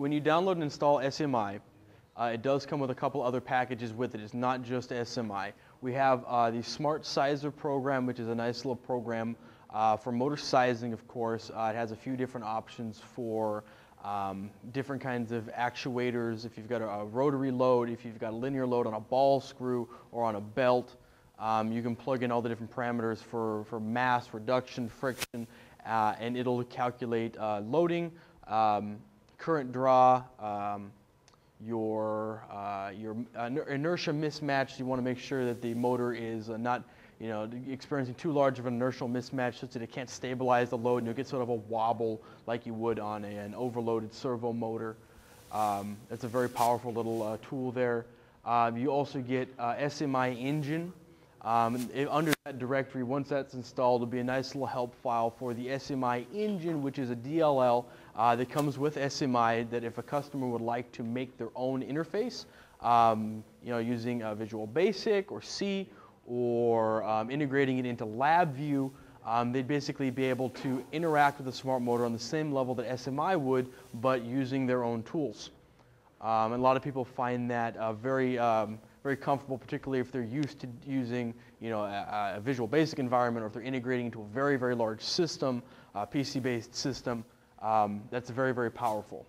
when you download and install SMI, uh, it does come with a couple other packages with it. It's not just SMI. We have uh, the SmartSizer program, which is a nice little program uh, for motor sizing, of course. Uh, it has a few different options for um, different kinds of actuators. If you've got a, a, rotary load, if you've got a linear load on a ball screw or on a belt, um, you can plug in all the different parameters for, for mass, reduction, friction, uh, and it'll calculate uh, loading, um, current draw, um, your, uh, your inertia mismatch. You want to make sure that the motor is uh, not you know, experiencing too large of an inertial mismatch such that it can't stabilize the load and you'll get sort of a wobble like you would on a, an overloaded servo motor. Um, it's a very powerful little uh, tool there. Um, you also get uh, SMI engine. Um, under that directory, once that's installed, will be a nice little help file for the SMI engine, which is a DLL uh, that comes with SMI that if a customer would like to make their own interface, um, you know, using Visual Basic or C or um, integrating it into LabVIEW, um, they'd basically be able to interact with the SmartMotor on the same level that SMI would, but using their own tools. Um, and a lot of people find that uh, very, um, very comfortable, particularly if they're used to using you know, a, a, Visual Basic environment or if they're integrating into a very, very large system, a PC-based system. Um, that's very, very powerful.